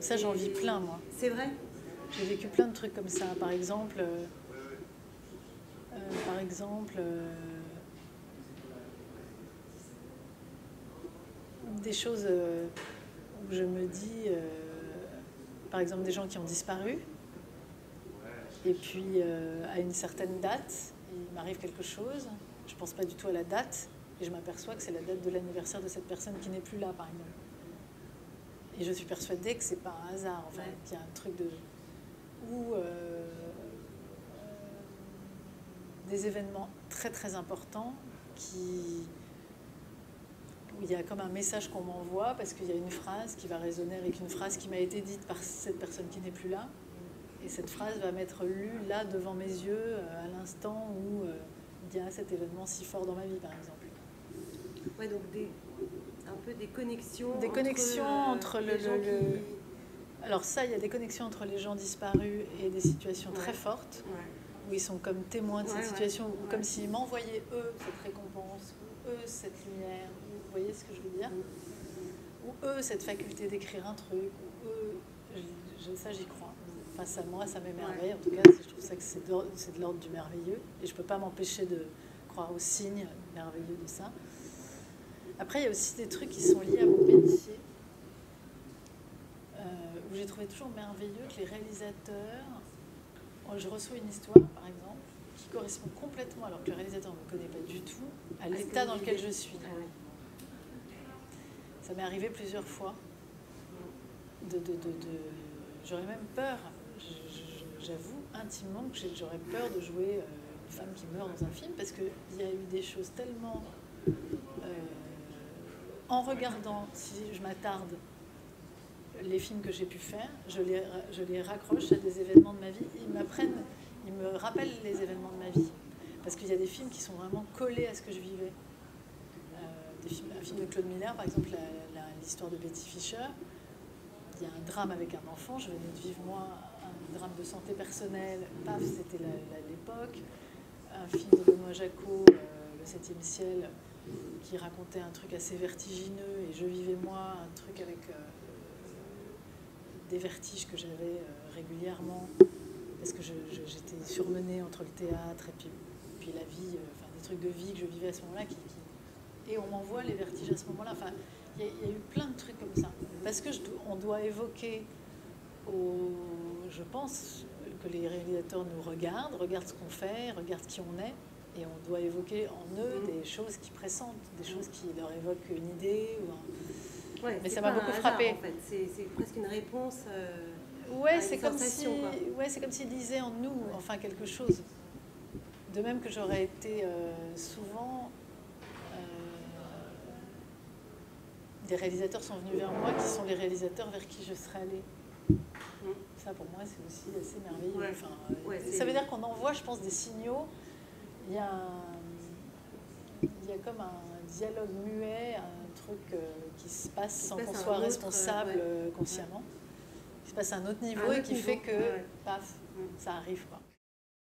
Ça, j'en vis plein, moi. C'est vrai? J'ai vécu plein de trucs comme ça. Par exemple, euh, euh, par exemple, euh, des choses où je me dis, par exemple, des gens qui ont disparu. Et puis, à une certaine date, il m'arrive quelque chose. Je pense pas du tout à la date. Et je m'aperçois que c'est la date de l'anniversaire de cette personne qui n'est plus là, par exemple. Et je suis persuadée que c'est pas un hasard, en qu'il y a un truc de. ou euh, euh, des événements très très importants qui. où il y a comme un message qu'on m'envoie parce qu'il y a une phrase qui va résonner avec une phrase qui m'a été dite par cette personne qui n'est plus là. Et cette phrase va m'être lue là devant mes yeux euh, à l'instant où il y a cet événement si fort dans ma vie, par exemple. Ouais, donc des, un peu des connexions. Des connexions euh, entre le- les gens le- le- qui- Alors ça, il y a des connexions entre les gens disparus et des situations très fortes, Ouais. où ils sont comme témoins de cette situation, ou comme s'ils m'envoyaient eux cette récompense, ou eux cette lumière, ou- vous voyez ce que je veux dire Ou eux cette faculté d'écrire un truc, ou eux, je- je- ça j'y crois. Face à moi, ça m'émerveille, en tout cas, je trouve ça que c'est de, l'ordre du merveilleux, et je peux pas m'empêcher de croire aux signes merveilleux de ça. Après, il y a aussi des trucs qui sont liés à mon métier, euh, où j'ai trouvé toujours merveilleux que les réalisateurs. Je reçois une histoire, par exemple, qui correspond complètement, alors que le réalisateur ne me connaît pas du tout, à que l'état dans lequel je suis. Ah. Ça m'est arrivé plusieurs fois. De, de, de, de- J'aurais même peur, j'avoue intimement que j'aurais peur de jouer euh, une femme qui meurt dans un film parce qu'il y a eu des choses tellement. euh, en regardant, si je m'attarde, les films que j'ai pu faire, je les, raccroche à des événements de ma vie. Ils m'apprennent, ils me rappellent les événements de ma vie. Parce qu'il y a des films qui sont vraiment collés à ce que je vivais. Euh, un film de Claude Miller, par exemple, l'histoire de Betty Fisher. Il y a un drame avec un enfant, je venais de vivre moi un drame de santé personnelle, paf, c'était l'époque. Un film de Benoît Jacot, euh, Le Septième Ciel, qui racontait un truc assez vertigineux, et je vivais moi un truc avec euh, des vertiges que j'avais euh, régulièrement, parce que j'étais surmenée entre le théâtre et puis, puis la vie, euh, enfin des trucs de vie que je vivais à ce moment-là, et on m'envoie les vertiges à ce moment-là. Enfin, il y, a- eu plein de trucs comme ça. Parce que on doit évoquer, je pense que les réalisateurs nous regardent, regardent ce qu'on fait, regardent qui on est, et on doit évoquer en eux Mhm. des choses qui pressentent, des choses qui leur évoquent une idée. Ou un- Ouais, Mais ça m'a beaucoup frappé. En fait. c'est, c'est presque une réponse. euh, Ouais, à c'est comme si, quoi. ouais, c'est comme s'ils lisaient en nous, enfin quelque chose. De même que j'aurais été euh, souvent, euh, des réalisateurs sont venus vers moi, qui sont les réalisateurs vers qui je serais allée. Ça, pour moi, c'est aussi assez merveilleux. Ouais. Enfin, Ouais, c'est- ça veut dire qu'on envoie, je pense, des signaux. Il y a, un- il y a comme un dialogue muet, un truc euh, qui se passe Qui sans qu'on soit autre, euh, responsable ouais. euh, consciemment. Qui se passe à un autre niveau un et qui niveau, fait que, ouais, paf, ça arrive. Quoi.